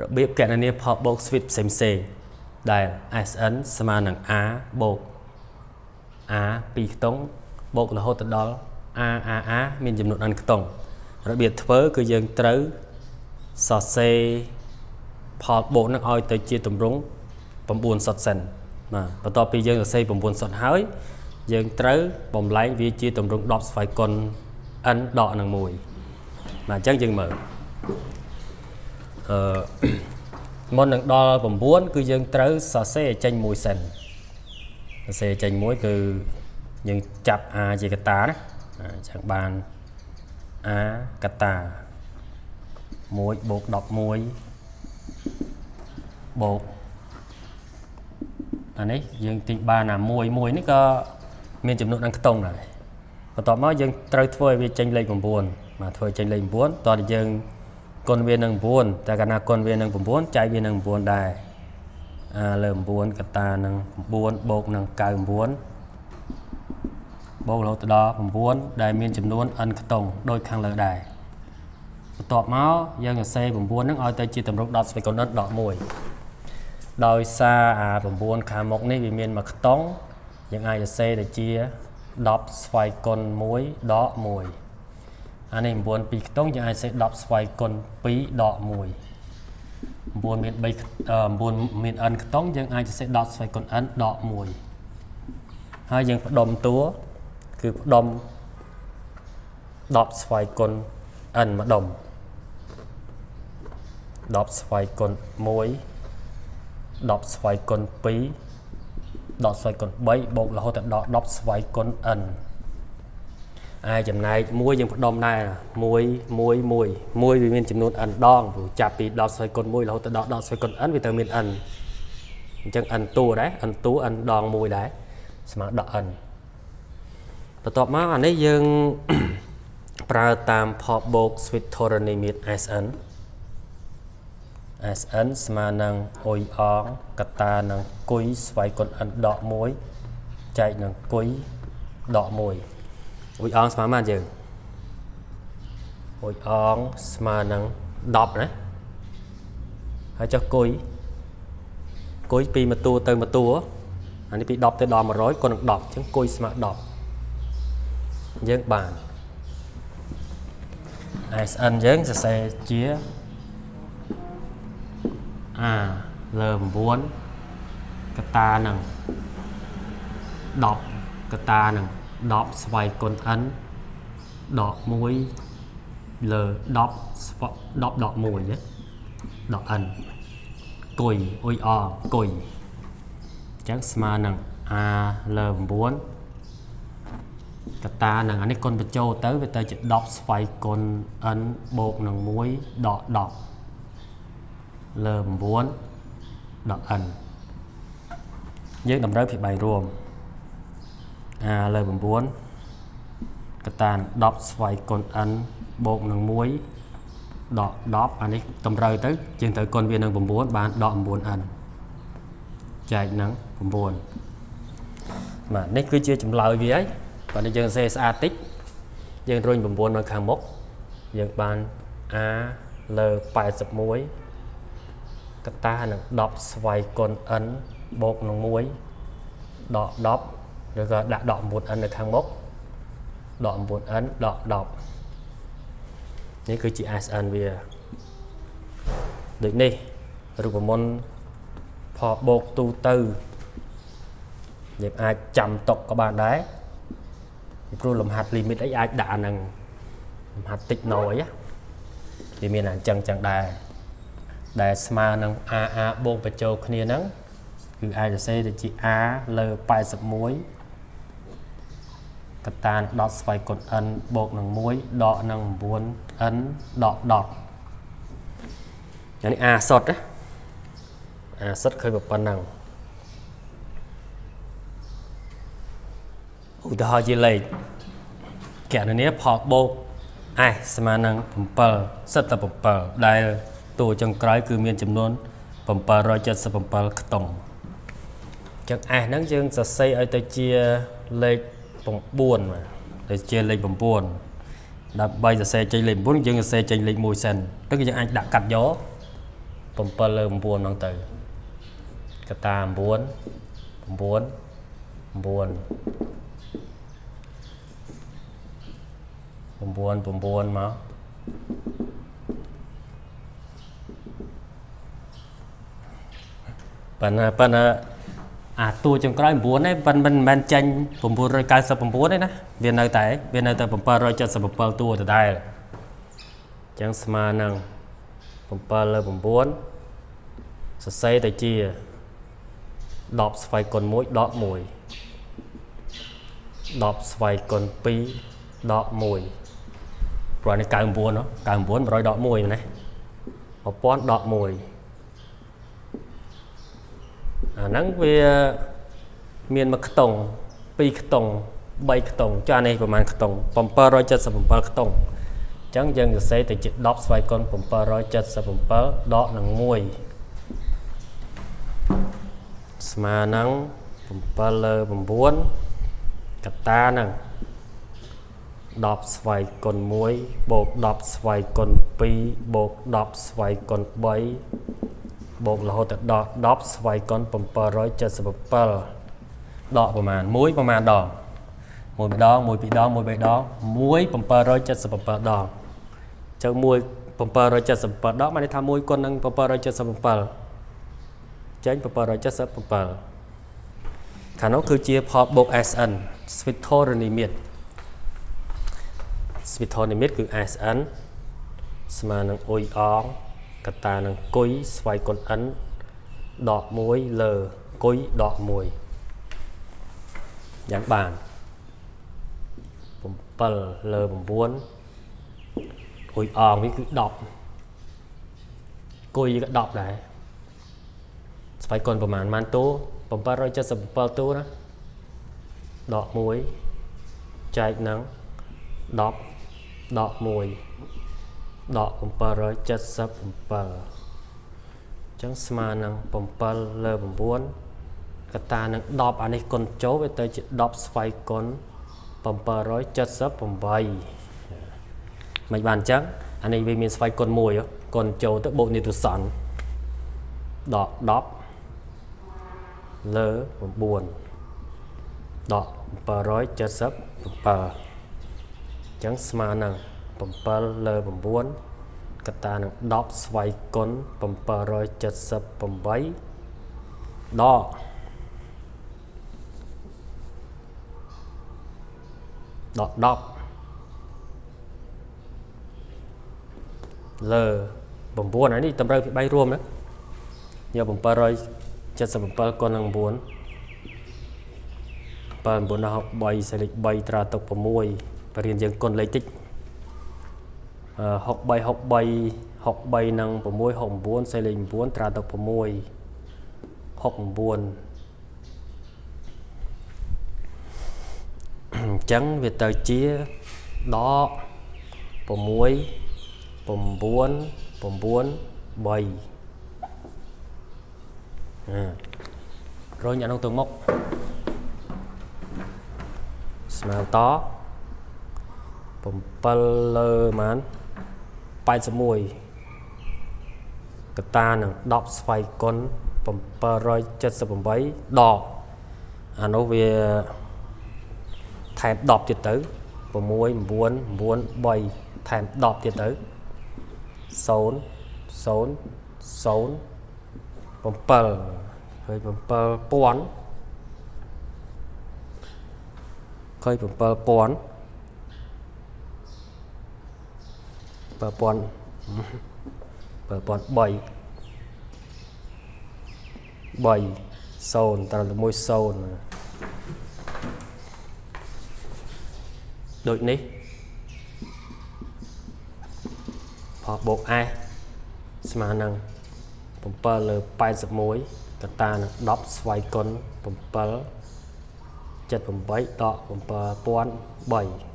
របៀបកណនាផលបូក switch ផ្សេងផ្សេងដែល SN ស្មើនឹង A បូក A 2ខ្ទង់បូករហូតទៅដល់ A A A មានចំនួន n ខ្ទង់របៀបធ្វើគឺយើងត្រូវសរសេរផលបូកនឹងឲ្យទៅជាទម្រង់9សុទ្ធសិនបាទបន្ទាប់ពីយើងសរសេរ9សុទ្ធហើយ យើងត្រូវបំលែងវាជាទម្រង់10ស្វ័យកុន n ដកនឹង1បាទអញ្ចឹងយើងមើល អឺមុននឹងដល់9គឺយើងត្រូវសរសេរចេញមួយសិនសរសេរចេញមួយគឺយើងចាប់ a ជាកតាណាអញ្ចឹងបាន a កតា1បូក11បូកអានេះយើងទិញបានអា1 1នេះក៏មានចំនួនដល់ខ្ទង់ដែរបន្ទាប់មកយើងត្រូវធ្វើឲ្យវាចេញលេខ9បាទធ្វើចេញលេខ9តោះយើង គុណវានឹង9តែកាលណាគុណវានឹង9ចែកវានឹង9ដែរអាលើ9កតានឹង9បូកនឹង99បូករហូតដល់9ដែលមានចំនួន n ខ្ទង់ដូចខាងលើដែរបន្ទាប់មកយើងសរសេរ9ហ្នឹងឲ្យទៅជាតម្រុក10ស្វ័យកុណិតដក1ដោយសារអា9ខាងមុខនេះវាមានមួយខ្ទង់យើងអាចសរសេរទៅជា10ស្វ័យកុណ1ដក1 អានេះ9 2ខ្ទង់យើងអាចសេ10ស្វ័យគុណ2ដក1 9មាន3 9មាន n ខ្ទង់យើងអាចសេ10ស្វ័យគុណ n ដក1ហើយយើងផ្ដុំតួគឺផ្ដុំ10ស្វ័យគុណ n ម្ដុំ10ស្វ័យគុណ1 10ស្វ័យគុណ2 10ស្វ័យគុណ3បូករហូតដល់10ស្វ័យគុណ n ហើយចំណែកមួយយើងផ្ដុំដែរ1 1 1 1វាមានចំនួន n ដងព្រោះចាប់ពី10ស្វ័យគុណ1រហូតទៅដល់10ស្វ័យគុណ n វាត្រូវមាន n អញ្ចឹង n តួដែរ n តួ n ដង1ដែរស្មើដល់ n បន្ទាប់មកអានេះយើងប្រើតាមផលបូក Swittoronimed SN SN ស្មើនឹងអ៊ុយអងកតានឹងគុយស្វ័យគុណ n ដក1ចែកនឹងគុយដក1 អ៊ុយអងស្មើប៉ុន្មានយើងអ៊ុយអងស្មើនឹង10ណាហើយចុះគុយគុយពីមួយតួទៅមួយតួអានេះពី10ទៅដល់100គុណនឹង10អញ្ចឹងគុយស្មើ10យើងបាន SN យើងសរសេរជា A លើ9កតានឹង10កតានឹង 10ស្វ័យគុណ n ដក1លើ10ស្វ10ដក1ណាដក n គុយអ៊ុយអគុយអញ្ចឹងស្មើនឹង a លើ9កតានឹងអានេះគុណបញ្ចូលទៅវាទៅជា10ស្វ័យគុណ n បូកនឹង1ដក10លើ9ដក n យើងតម្រូវភាពបាយរួម អាលើ9កតាន10ស្វ័យគុណ n បូកនឹង1ដក10អានេះតម្រូវទៅជាងត្រូវគុណវានឹង9បានដក 9n ចែកនឹង9បាទនេះគឺជាចម្លើយវាហើយបាទនេះយើងសេស្អាតតិចយើងរុញ9នៅខាងមុខយើងបាន a លើ81កតានឹង10ស្វ័យគុណ n បូកនឹង1ដក10 ឬក៏ដាក់ដក 9n នៅខាងមុខដក 9n ដក10នេះគឺជា SN វាដូចនេះរូបមន្តផលបូកទូទៅយើងអាចចាំតុកក៏បានដែរពីព្រោះលំហាត់ limit អីអាចដាក់អាហ្នឹងលំហាត់តិចណយវាមានអញ្ចឹងចឹងដែរដែលស្មើនឹង AA បូកបញ្ចូលគ្នាហ្នឹងគឺអាចសរសេរទៅជា A លើ81 កតានដកស្វ័យគុណ n បូកនឹង1ដកនឹង 9n ដក10យ៉ាងនេះ a សុតណា a សុតឃើញប៉ុណ្ណឹងឧទាហរណ៍ជាលេខកណនាផលបូក s ស្មើនឹង7សិតតែ7ដែលតួចុងក្រោយគឺមានចំនួន777ខ្ទង់ចឹង s ហ្នឹងយើងសរសេរឲ្យទៅជាលេខ 9ទៅជាលេខ9ដើម្បីសរសេរចេញលេខ9យើងសរសេរចេញលេខ1សិនទៅយើងអាចដាក់កាត់យក7លើ9ហ្នឹងទៅកតា9 9 9 9មកប៉ុន្តែប៉ុន្តែ អាតួចុងក្រោយ9ហ្នឹងប៉ុន្តែមិនមែនចាញ់999ទេណាវានៅតែវានៅតែ777តួដដែលអញ្ចឹងស្មើនឹង7លើ9សរសេរទៅជា10ស្វ័យគុណ1ដក1 10ស្វ័យគុណ2ដក1ព្រោះនេះ99 99 100ដក1ណា1000ដក1 អាហ្នឹងវាមានមួយខ្ទង់ពីរខ្ទង់3ខ្ទង់ចានេះប្រហែលខ្ទង់777ខ្ទង់អញ្ចឹងយើងសរសេរទៅជា10ស្វ័យកុន777ដកនឹង1ស្មើនឹង7លើ9កតានឹង10ស្វ័យគុណ1បូក10ស្វ័យគុណ2បូក10ស្វ័យគុណ3 បូករហូតទៅដល់10ស្វ័យកុន777ដកប្រមាណ1ប្រមាណដងមួយម្ដងមួយពីរដងមួយបីដង1 777ដងចឹង1 777ដងបានន័យថា1គុណនឹង777ចេញ777ខាងនោះគឺជាផលបូក SN Svitoronimit Svitoronimit គឺ SN ស្មើនឹងអ៊ុយអង កតានឹងគុយស្វ័យគុណ n ដក1លើគុយដក1យ៉ាងបាន7លើ9គុយអងវាគឺ10គុយក៏10ដែរស្វ័យគុណប្រមាណម៉ានតួ777តួណាដក1ចែកនឹង10ដក1 ដក777អញ្ចឹងស្មើនឹង7លើ9កតានឹង10អានេះគុណចូលវាទៅជា10ស្វ័យគុណ778មិនបានអញ្ចឹងអានេះវាមានស្វ័យគុណ1គុណចូលទៅបូកនីតុសន្នដក10លើ9ដក777អញ្ចឹងស្មើនឹង7 លើ9កតានឹង10ស្វ័យគុណ778ដកដក10លើ9ហើយនេះតម្រូវពី3រួមណាយក777គុណនឹង9 7 9ដល់3សេលេខ3ត្រាទុក6បរិញ្ញាយើងគុណលេខតិច 63 63 63និង6 69សេលេខ9ត្រាទឹក6 69អញ្ចឹងវាទៅជាដក6 9 9 3រញអានោះទៅមុខស្មើត7លើម៉ាន 81កតានឹង10ស្វ័យគុណ778ដកអានោះវាថែម10ទៀតទៅ6 9 9 3ថែម10ទៀតទៅ0 0 0 7ហើយ7000ឃើញ7000 7003សូនត្រឹមតែមួយសូនដូចនេះផលបូក s ស្មើនឹង7លើ81កតានឹង10ស្វ័យគុណ7 78ដក7003